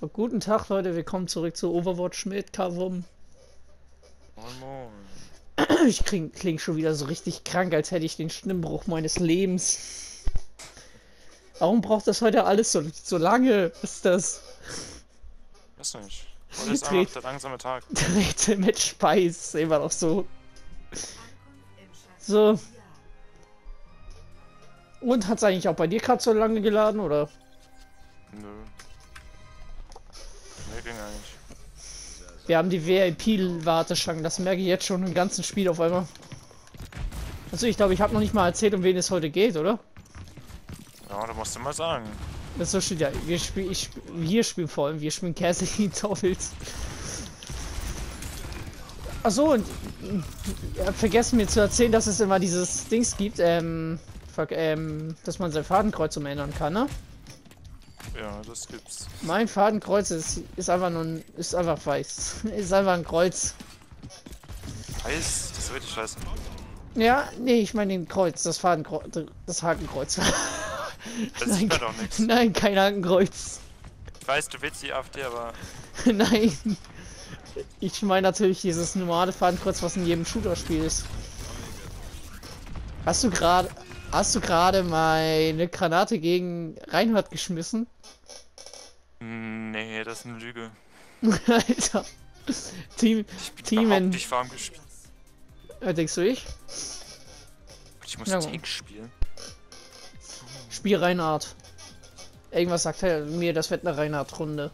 Guten Tag, Leute. Willkommen zurück zu Overwatch mit Kavum. Moin Moin. Ich kling, kling schon wieder so richtig krank, als hätte ich den Stimmbruch meines Lebens. Warum braucht das heute alles so, so lange? Was ist das? Weiß nicht. Heute ist Dreht- der langsame Tag. Dritte mit Speis. Immer noch so. So. Und hat es eigentlich auch bei dir gerade so lange geladen, oder? Nö. Wir haben die VIP-Warteschlangen, das merke ich jetzt schon im ganzen Spiel auf einmal. Also ich glaube, ich habe noch nicht mal erzählt, um wen es heute geht, oder? Ja, da musst du mal sagen. Das so steht ja. Wir spielen, ich, wir spielen vor allem, wir spielen Cassidy Doppels. Achso, und ihr habt vergessen mir zu erzählen, dass es immer dieses Dings gibt, ähm, fuck, ähm, dass man sein Fadenkreuz umändern kann, ne? Ja, das gibt's. Mein Fadenkreuz ist, ist einfach nur ein, ist einfach weiß. ist einfach ein Kreuz. Weiß, das richtig scheiße. Ja, nee, ich meine den Kreuz, das Fadenkreuz, das Hakenkreuz. Das man doch nichts. Nein, kein Hakenkreuz. Ich weiß, du willst die AfD, aber Nein. Ich meine natürlich dieses normale Fadenkreuz, was in jedem Shooter-Spiel ist. Hast du gerade hast du gerade meine Granate gegen Reinhard geschmissen? nee, das ist eine Lüge. Alter. Team Ich bin Team überhaupt nicht warm gespielt. denkst du ich? Ich muss Ja, Tank spielen. Spiel Reinhard. Irgendwas sagt er mir, das wird eine Reinhard-Runde.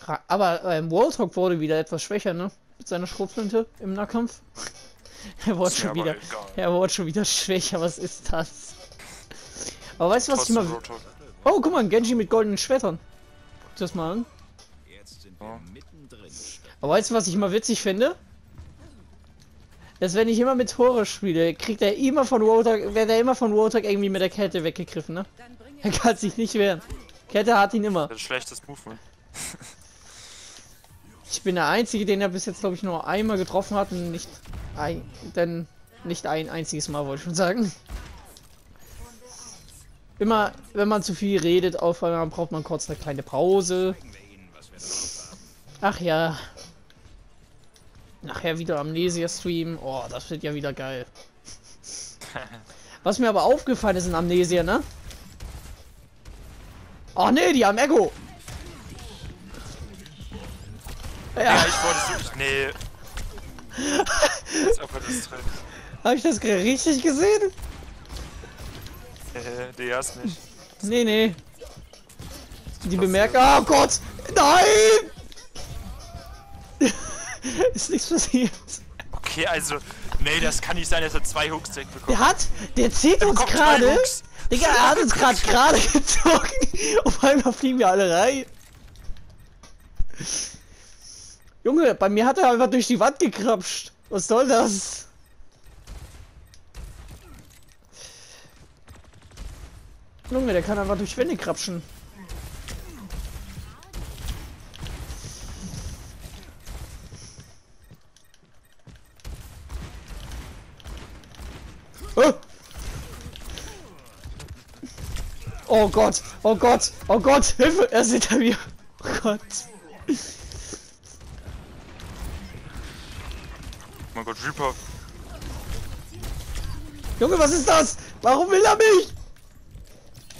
Ra- Aber ähm, Walltalk wurde wieder etwas schwächer, ne? Mit seiner Schrotflinte im Nahkampf. er wurde schon wieder. egal. Er wurde schon wieder schwächer, was ist das? Aber weißt du, was ich mal. Oh, guck mal, ein Genji mit goldenen Schwertern. Guck das mal an. Jetzt sind Ja. wir mittendrin. Aber weißt du, was ich immer witzig finde? Dass wenn ich immer mit Tore spiele, kriegt er immer von Rotok, wird er immer von Rotok irgendwie mit der Kette weggegriffen, ne? Er kann sich nicht wehren. Kette hat ihn immer. Das ist schlechtes Movement. Ich bin der Einzige, den er bis jetzt, glaube ich, nur einmal getroffen hat und nicht ein, denn nicht ein einziges Mal, wollte ich schon sagen. Immer, wenn man zu viel redet, auf einmal braucht man kurz eine kleine Pause. Ach ja. Nachher wieder Amnesia-Stream. Oh, das wird ja wieder geil. Was mir aber aufgefallen ist in Amnesia, ne? Oh ne, die haben Echo. Ja, Ja, ich wollte es. Nee. Als ob er das trifft. hab ich das richtig gesehen? Äh, nee, hast nicht. Nee, nee. Die bemerken. Oh Gott! Nein! ist nichts passiert. Okay, also. Nee, das kann nicht sein, dass er zwei Hooks direkt bekommt. Der hat. Der zählt uns gerade. Digga, er hat uns gerade gerade gezogen. Auf einmal fliegen wir alle rein. Junge, bei mir hat er einfach durch die Wand gekrapscht. Was soll das? Junge, der kann einfach durch Wände krapschen. Oh! Oh Gott, oh Gott, oh Gott, Hilfe, er ist hinter mir. Oh Gott. Oh mein Gott, Reaper. Junge, was ist das? Warum will er mich?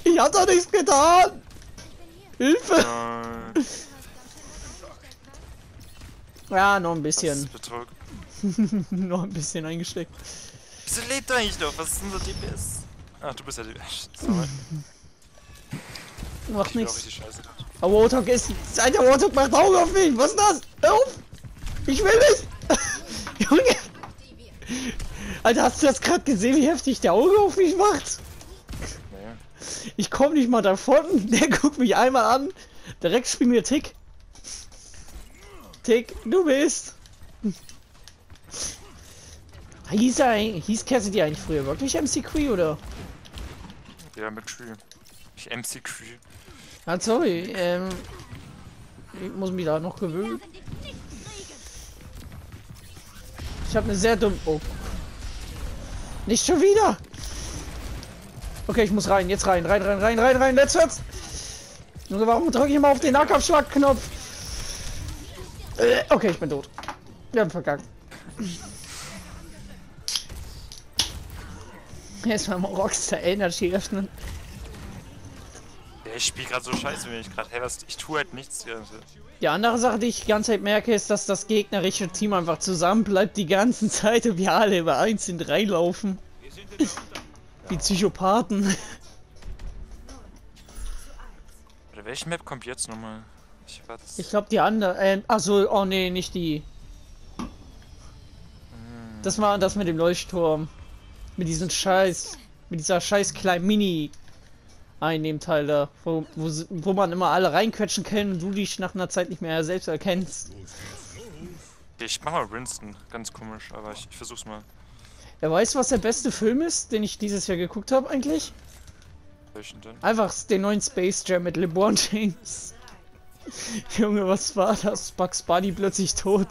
Ich hab doch nichts getan. Hilfe. Ja, noch ein bisschen. noch ein bisschen eingesteckt. Wieso lebt er eigentlich noch? Was ist denn so DPS? Ach, du bist ja DPS. Sorry. Macht auch nichts. Aber Warthog ist. Alter, Warthog macht Augen auf mich. Was ist das? Hör auf! Ich will nicht! Junge! Alter, hast du das gerade gesehen, wie heftig der Auge auf mich macht? Nee. Ich komme nicht mal davon. Der guckt mich einmal an. Direkt spielt mir Tick. Tick, du bist. Hieß er hieß Cassidy eigentlich früher wirklich MC Cree oder? Ja, mit Cree. Ich MC Cree. Ah, sorry, ähm. Ich muss mich da noch gewöhnen. Ich habe eine sehr dumme. Oh. Nicht schon wieder! Okay, ich muss rein, jetzt rein, rein, rein, rein, rein, rein, let's hurts! Junge, warum drücke ich immer auf den Nahkampfschlag-Knopf? Äh, okay, ich bin tot. Wir haben verkackt. Erstmal mal Rockstar Energy öffnen. Ja, ich spiele gerade so scheiße, wenn ich gerade. Hey, was? Ich tue halt nichts. die andere Sache, die ich die ganze Zeit merke, ist, dass das gegnerische Team einfach zusammen bleibt die ganze Zeit und wir alle über einzeln reinlaufen. Wie Psychopathen. Oder welche Map kommt jetzt nochmal? Ich. Ich glaube die andere. Äh, achso, oh nee, nicht die. Das war das mit dem Leuchtturm. Mit diesem Scheiß. Mit dieser scheiß kleinen Mini. Einnehmteil da. Wo, wo, wo man immer alle reinquetschen kann und du dich nach einer Zeit nicht mehr selbst erkennst. Ich mach mal Winston. Ganz komisch, aber ich, ich versuch's mal. Er weiß, was der beste Film ist, den ich dieses Jahr geguckt habe eigentlich? Welchen denn? Einfach den neuen Space Jam mit LeBron James. Junge, was war das? Bugs Bunny plötzlich tot.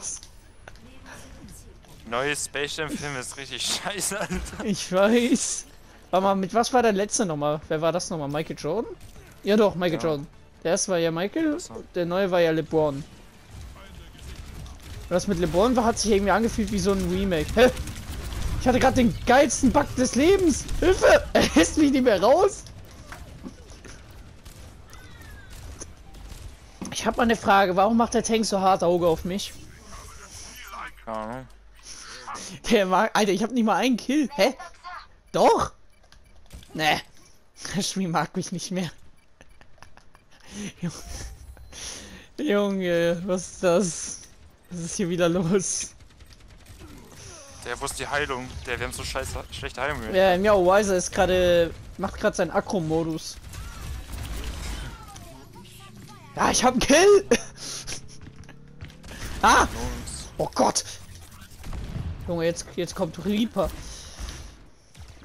Neue Space Jam Film ist richtig scheiße, Alter. Ich weiß. Warte mal, mit was war der letzte nochmal? Wer war das nochmal? Michael Jordan? Ja doch, Michael Ja. Jordan. Der erste war ja Michael, der neue war ja LeBron. Und das mit LeBron war, hat sich irgendwie angefühlt wie so ein Remake. Hä? Ich hatte gerade den geilsten Bug des Lebens. Hilfe! Er lässt mich nicht mehr raus. Ich habe mal eine Frage. Warum macht der Tank so hart Auge auf mich? Der mag. Alter, ich habe nicht mal einen Kill. Hä? Doch? Ne. Das Spiel mag mich nicht mehr. Junge. Was ist das? Was ist hier wieder los? Der, wo ist die Heilung? Der, wir haben so scheiße, schlechte Heilung. Ja, Miao Weiser ist gerade. macht gerade seinen Akro-Modus. Ja, ich hab einen Kill! ah! Oh Gott! Junge, jetzt, jetzt kommt Reaper.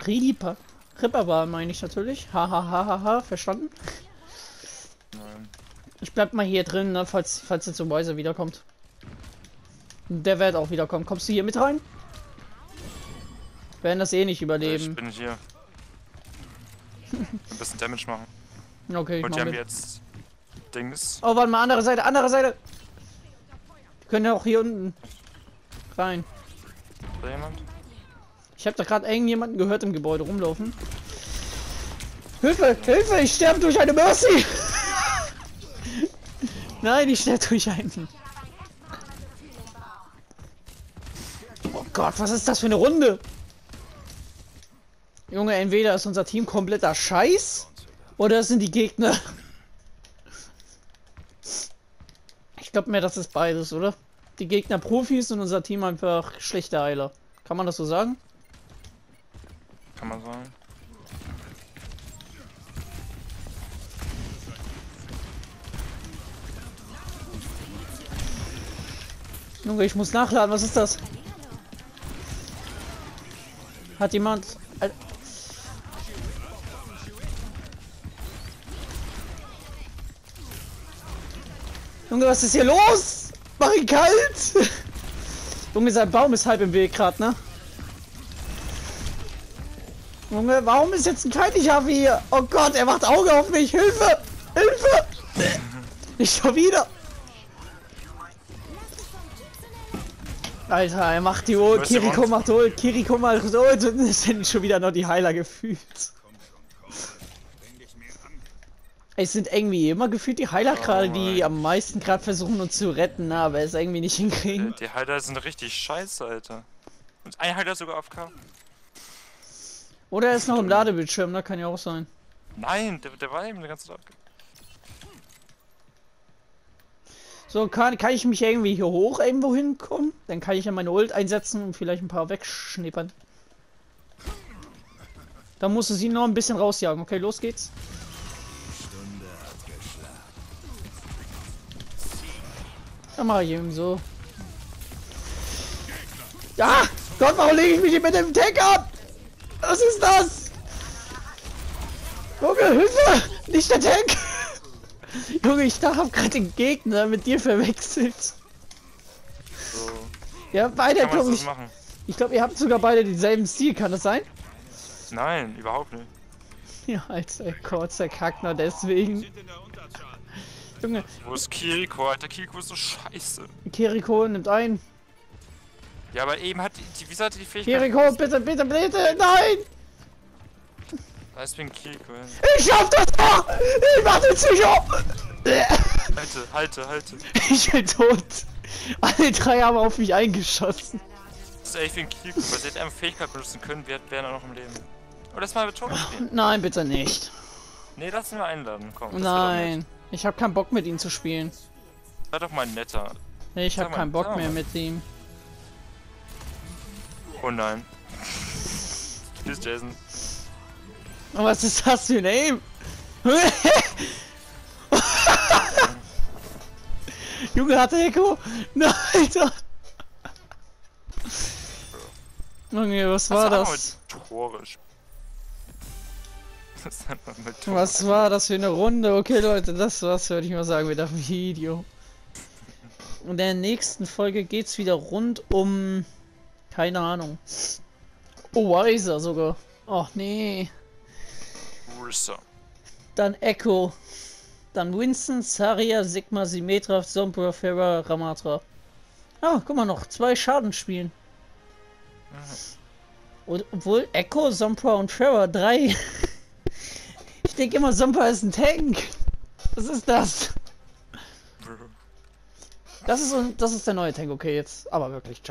Reaper. Ripper war, meine ich natürlich. Hahaha, ha, ha, ha, verstanden? nein. Ich bleib mal hier drin, ne, falls, falls jetzt so Weiser wiederkommt. Der wird auch wiederkommen. Kommst du hier mit rein? Werden das eh nicht Ich überleben. bin hier. Ein bisschen Damage machen. Okay, ich Und mach haben jetzt Dings. Oh, warte mal, andere Seite, andere Seite. Die können ja auch hier unten rein. Ist da jemand? Ich habe da gerade irgendjemanden gehört im Gebäude rumlaufen. Hilfe, Hilfe, ich sterbe durch eine Mercy. Nein, ich sterbe durch einen. Oh Gott, was ist das für eine Runde? Junge, entweder ist unser Team kompletter Scheiß oder sind die Gegner. Ich glaube mir, das ist beides, oder? Die Gegner Profis und unser Team einfach schlechte Heiler. Kann man das so sagen? Kann man sagen. Junge, ich muss nachladen, was ist das? Hat jemand... Junge, was ist hier los? Mach ihn kalt! Junge, sein Baum ist halb im Weg gerade, ne? Junge, warum ist jetzt ein Keiniger hier? Oh Gott, er macht Auge auf mich! Hilfe! Hilfe! Nicht schon wieder! Alter, er macht die Ult. Kiriko macht Ult. Kiriko macht Ult. Und es sind schon wieder noch die Heiler gefühlt. Es sind irgendwie immer gefühlt die Heiler gerade, die am meisten gerade versuchen uns zu retten, aber es irgendwie nicht Die, hinkriegen. die Heiler sind richtig scheiße, Alter. Und ein Heiler sogar AFK. Oder er ist noch im Ladebildschirm, ne, kann ja auch sein. Nein, der, der war eben die ganze Zeit. So, kann, kann ich mich irgendwie hier hoch irgendwo hinkommen? Dann kann ich ja meine Ult einsetzen und vielleicht ein paar wegschnippern. Dann musst du sie noch ein bisschen rausjagen. Okay, los geht's. Dann mach ich eben so. Ja! Gott, warum lege ich mich hier mit dem Tank ab? Was ist das? Junge, Hilfe! Nicht der Tank! Junge, ich da hab gerade den Gegner mit dir verwechselt. So. Ja, beide, Kann man glaube das ich. machen? Ich glaube, ihr habt sogar beide denselben Stil, kann das sein? Nein, überhaupt nicht. Ja, Alter, kurzer Kackner deswegen. Junge, Wo ist Kiriko? Alter, Kiriko ist so scheiße. Kiriko nimmt ein. Ja, aber eben hat die, wieso hat die Fähigkeit... Kiriko, bitte, bitte, bitte, nein! Weißt du, wegen Kiriko. Ich schaff das doch! Ich mach den Psycho! Halte, halte, halte. Ich bin tot. Alle drei haben auf mich eingeschossen. Das ist echt wegen Kiriko, weil sie hätte einfach Fähigkeit benutzen können, wir wären auch noch im Leben. Oder lass mal mit spielen. Nein, bitte nicht. Nee, lass ihn mal einladen, komm. das Nein. Ich hab keinen Bock mit ihm zu spielen. Sei doch mal netter. Nee, Ich Sag hab mal, keinen Bock mehr mit ihm. Oh nein. Tschüss, Jason. Was ist das für ein Aim? Junge, hat der Echo? Nein, Alter! Junge, was war das? Was war das für eine Runde? Okay, Leute, das war's, würde ich mal sagen, mit dem Video. In der nächsten Folge geht's wieder rund um. Keine Ahnung. Oh, Weiser sogar. Ach nee. Ursa. Dann Echo. Dann Winston, Saria, Sigma, Symmetra, Sombra, Ferra, Ramatra. Ah, guck mal noch. Zwei Schaden spielen. Und, obwohl Echo, Sombra und Ferra drei. ich denke immer, Sombra ist ein Tank. Was ist das? Das ist, das ist der neue Tank, okay, jetzt. Aber wirklich, ciao.